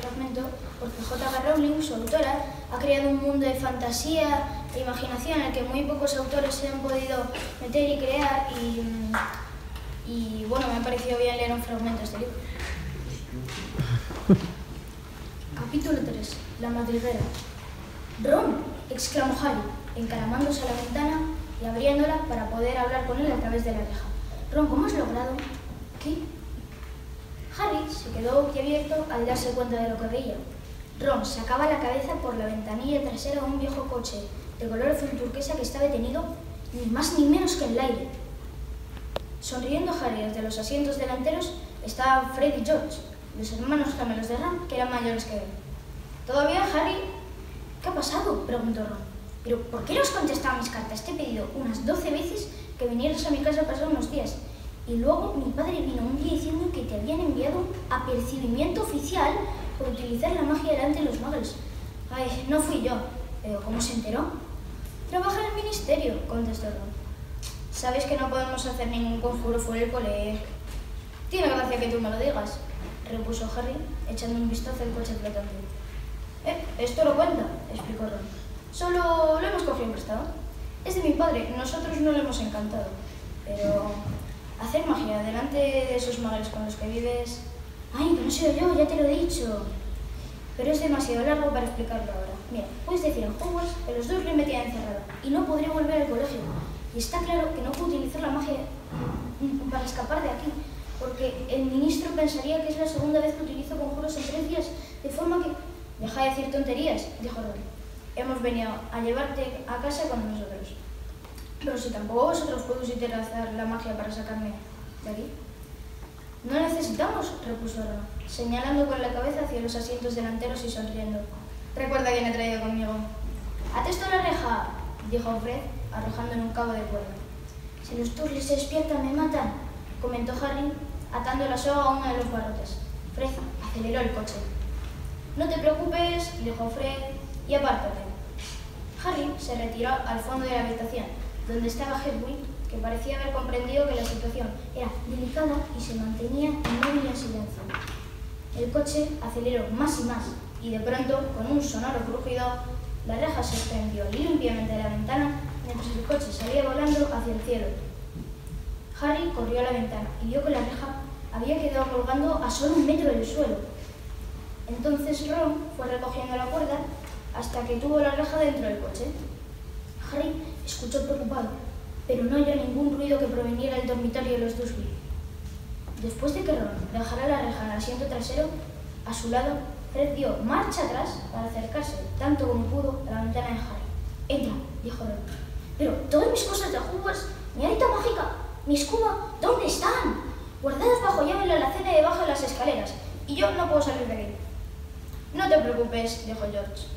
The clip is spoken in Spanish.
fragmento porque J.K. Rowling, su autora, ha creado un mundo de fantasía e imaginación en el que muy pocos autores se han podido meter y crear y, y bueno, me ha parecido bien leer un fragmento de este libro. Capítulo 3. La madriguera. ¡Ron! exclamó Harry, encaramándose a la ventana y abriéndola para poder hablar con él a través de la reja. Ron, ¿cómo has logrado? Quedó boquiabierto al darse cuenta de lo que veía. Ron sacaba la cabeza por la ventanilla trasera de un viejo coche de color azul turquesa que estaba detenido ni más ni menos que en el aire. Sonriendo Harry desde los asientos delanteros estaban Fred y George, los hermanos gemelos de Ron, que eran mayores que él. ¿Todavía, Harry? ¿Qué ha pasado? preguntó Ron. ¿Pero por qué no has contestado mis cartas? Te he pedido unas doce veces que vinieras a mi casa a pasar unos días. Y luego mi padre vino un día diciendo que te habían enviado apercibimiento oficial por utilizar la magia delante de los muggles. Ay, no fui yo. ¿Pero cómo se enteró? Trabaja en el ministerio, contestó Ron. Sabes que no podemos hacer ningún conjuro fuera del colegio. Tiene gracia que tú me lo digas, repuso Harry, echando un vistazo al coche flotante. Eh, esto lo cuenta, explicó Ron. Solo lo hemos cogido prestado. Es de mi padre, nosotros no lo hemos encantado. Pero hacer magia delante de esos magos con los que vives... Ay, que no soy yo, ya te lo he dicho. Pero es demasiado largo para explicarlo ahora. Mira, puedes decir en Hogwarts que los dos le metían encerrada y no podría volver al colegio. Y está claro que no puedo utilizar la magia para escapar de aquí, porque el ministro pensaría que es la segunda vez que utilizo conjuros en tres días, de forma que... Deja de decir tonterías, dijo Ron. Hemos venido a llevarte a casa con nosotros. Pero si tampoco vosotros podéis utilizar la magia para sacarme de aquí. No necesitamos, repuso Ron, señalando con la cabeza hacia los asientos delanteros y sonriendo. Recuerda quién he traído conmigo. ¡Atesto la reja! dijo Fred, arrojando en un cabo de cuerda. Si los turles se despiertan, me matan, comentó Harry, atando la soga a uno de los barrotes. Fred aceleró el coche. No te preocupes, dijo Fred, y apártate. Harry se retiró al fondo de la habitación, donde estaba Hedwig, que parecía haber comprendido que la situación era delicada y se mantenía inmóvil en silencio. El coche aceleró más y más, y de pronto, con un sonoro crujido, la reja se extendió limpiamente de la ventana mientras el coche salía volando hacia el cielo. Harry corrió a la ventana y vio que la reja había quedado colgando a solo un metro del suelo. Entonces Ron fue recogiendo la cuerda hasta que tuvo la reja dentro del coche. Escuchó preocupado, pero no oyó ningún ruido que proveniera del dormitorio de los Dursley. Después de que Ron dejara la reja el asiento trasero, a su lado, Fred dio marcha atrás para acercarse, tanto como pudo, a la ventana de Harry. Entra, dijo Ron. Pero todas mis cosas de Hogwarts, mi arita mágica, mi escuba, ¿dónde están? Guardadas bajo llave en la alacena debajo de las escaleras, y yo no puedo salir de aquí. No te preocupes, dijo George.